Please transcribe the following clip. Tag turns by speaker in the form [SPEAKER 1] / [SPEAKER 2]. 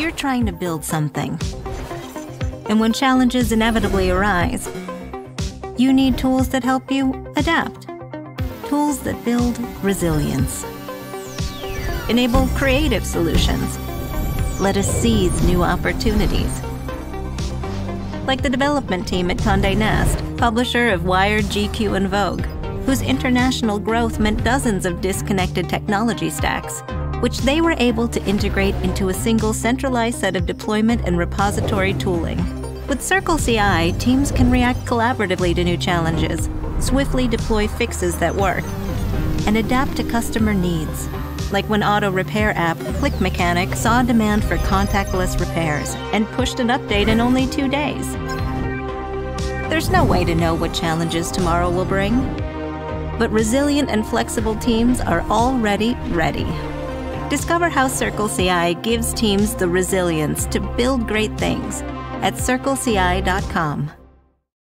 [SPEAKER 1] You're trying to build something. And when challenges inevitably arise, you need tools that help you adapt. Tools that build resilience. Enable creative solutions. Let us seize new opportunities. Like the development team at Condé Nast, publisher of Wired, GQ, and Vogue, whose international growth meant dozens of disconnected technology stacks, which they were able to integrate into a single centralized set of deployment and repository tooling. With Circle CI, teams can react collaboratively to new challenges, swiftly deploy fixes that work, and adapt to customer needs. Like when auto repair app Click Mechanic saw demand for contactless repairs and pushed an update in only two days. There's no way to know what challenges tomorrow will bring, but resilient and flexible teams are already ready. Discover how Circle CI gives teams the resilience to build great things at circleci.com.